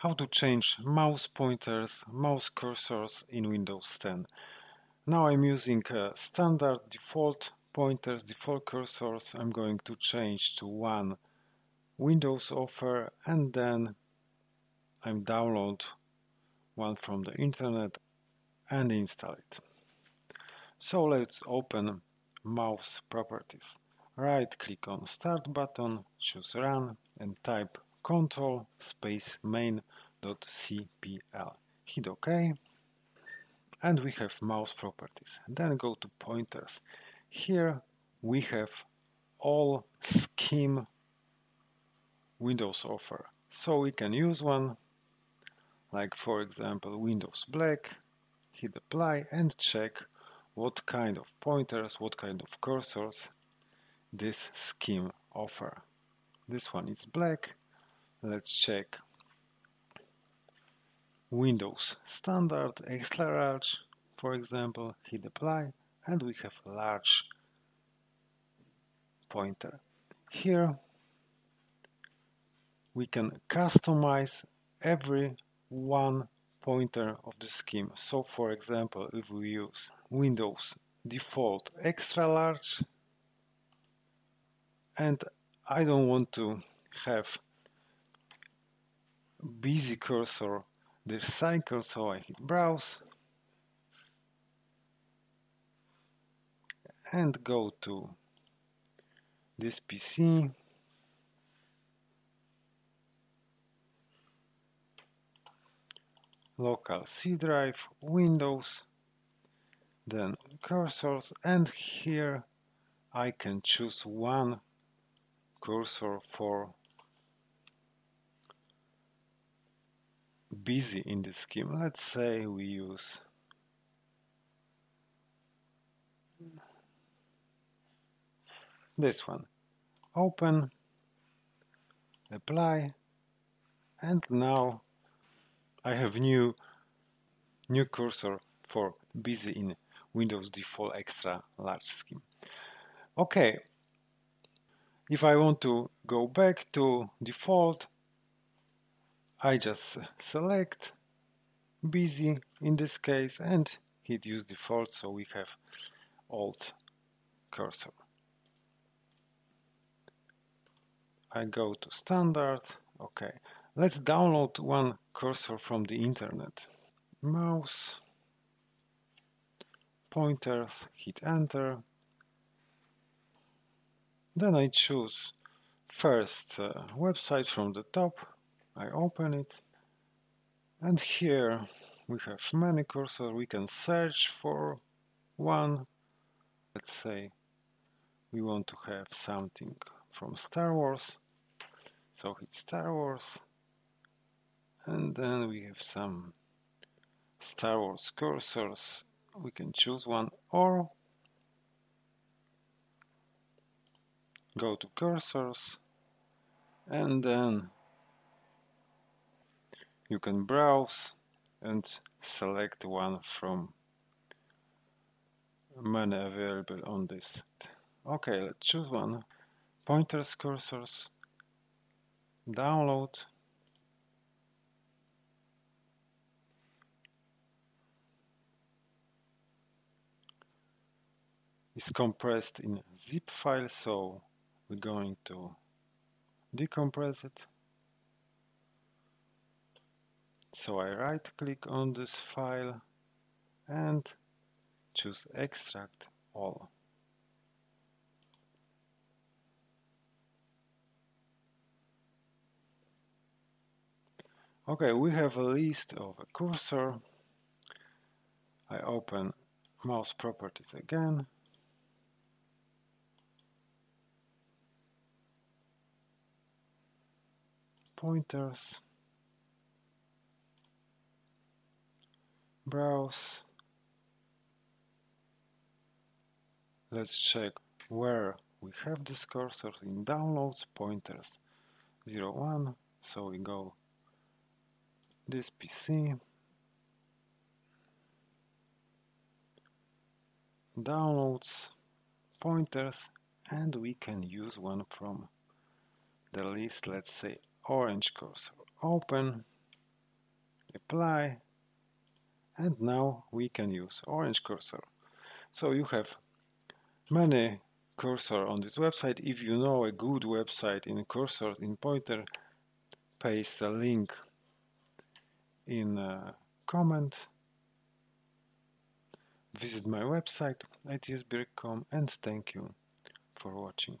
how to change mouse pointers, mouse cursors in Windows 10. Now I'm using uh, standard default pointers, default cursors. I'm going to change to one Windows offer and then I'm download one from the internet and install it. So let's open mouse properties. Right click on start button, choose run and type control space main.cpl. Hit OK and we have mouse properties. Then go to pointers. Here we have all scheme Windows offer. So we can use one like for example Windows Black, hit apply and check what kind of pointers, what kind of cursors this scheme offer. This one is black. Let's check Windows Standard Extra Large, for example, hit apply and we have a large pointer. Here we can customize every one pointer of the scheme. So for example, if we use Windows default extra large and I don't want to have busy cursor the cycle so I hit browse and go to this PC local C drive, Windows, then cursors and here I can choose one cursor for busy in the scheme. Let's say we use this one. Open, apply, and now I have new new cursor for busy in Windows default extra large scheme. Okay, if I want to go back to default, I just select busy in this case and hit use default so we have alt cursor. I go to standard, okay. Let's download one cursor from the internet. Mouse, pointers, hit enter. Then I choose first uh, website from the top I open it and here we have many cursors we can search for. One let's say we want to have something from Star Wars. So hit Star Wars and then we have some Star Wars cursors. We can choose one or go to cursors and then you can browse and select one from many available on this okay let's choose one. Pointers cursors. Download. Is compressed in zip file so we're going to decompress it so I right click on this file and choose extract all. Okay, we have a list of a cursor. I open mouse properties again. Pointers. Browse let's check where we have this cursor in downloads pointers 01 so we go this PC downloads pointers and we can use one from the list let's say orange cursor. Open apply and now we can use orange cursor. So you have many cursor on this website. If you know a good website in cursor in pointer paste a link in a comment. Visit my website itesbjerg.com and thank you for watching